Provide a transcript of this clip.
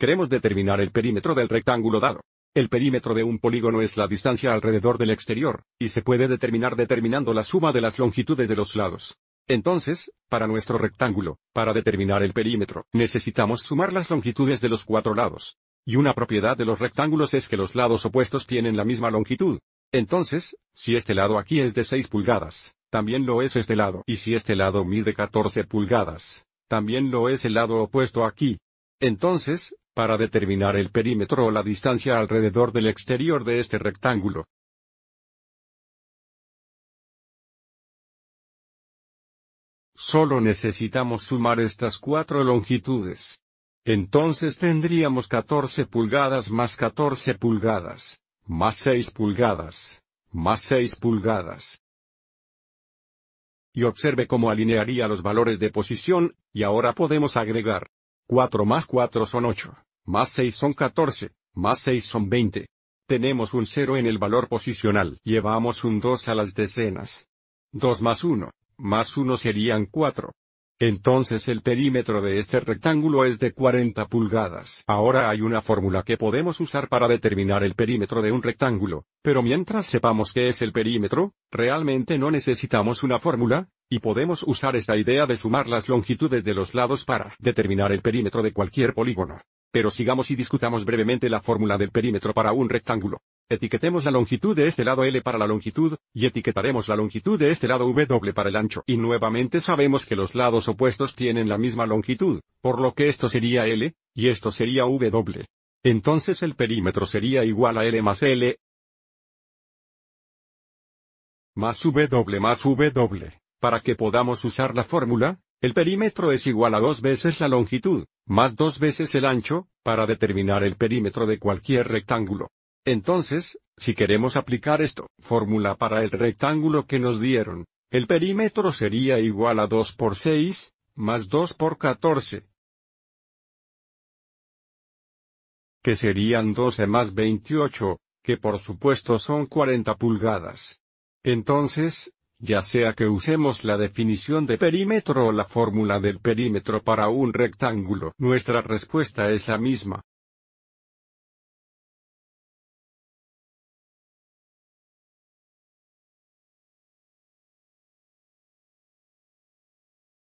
Queremos determinar el perímetro del rectángulo dado. El perímetro de un polígono es la distancia alrededor del exterior, y se puede determinar determinando la suma de las longitudes de los lados. Entonces, para nuestro rectángulo, para determinar el perímetro, necesitamos sumar las longitudes de los cuatro lados. Y una propiedad de los rectángulos es que los lados opuestos tienen la misma longitud. Entonces, si este lado aquí es de 6 pulgadas, también lo es este lado. Y si este lado mide 14 pulgadas, también lo es el lado opuesto aquí. Entonces, para determinar el perímetro o la distancia alrededor del exterior de este rectángulo, Solo necesitamos sumar estas cuatro longitudes. Entonces tendríamos 14 pulgadas más 14 pulgadas, más 6 pulgadas, más 6 pulgadas. Y observe cómo alinearía los valores de posición, y ahora podemos agregar. 4 más 4 son 8, más 6 son 14, más 6 son 20. Tenemos un 0 en el valor posicional. Llevamos un 2 a las decenas. 2 más 1, más 1 serían 4. Entonces el perímetro de este rectángulo es de 40 pulgadas. Ahora hay una fórmula que podemos usar para determinar el perímetro de un rectángulo, pero mientras sepamos qué es el perímetro, realmente no necesitamos una fórmula, y podemos usar esta idea de sumar las longitudes de los lados para determinar el perímetro de cualquier polígono. Pero sigamos y discutamos brevemente la fórmula del perímetro para un rectángulo. Etiquetemos la longitud de este lado L para la longitud, y etiquetaremos la longitud de este lado W para el ancho. Y nuevamente sabemos que los lados opuestos tienen la misma longitud, por lo que esto sería L, y esto sería W. Entonces el perímetro sería igual a L más L más W más W. Para que podamos usar la fórmula, el perímetro es igual a dos veces la longitud, más dos veces el ancho, para determinar el perímetro de cualquier rectángulo. Entonces, si queremos aplicar esto, fórmula para el rectángulo que nos dieron, el perímetro sería igual a 2 por 6, más 2 por 14. Que serían 12 más 28, que por supuesto son 40 pulgadas. Entonces, ya sea que usemos la definición de perímetro o la fórmula del perímetro para un rectángulo, nuestra respuesta es la misma.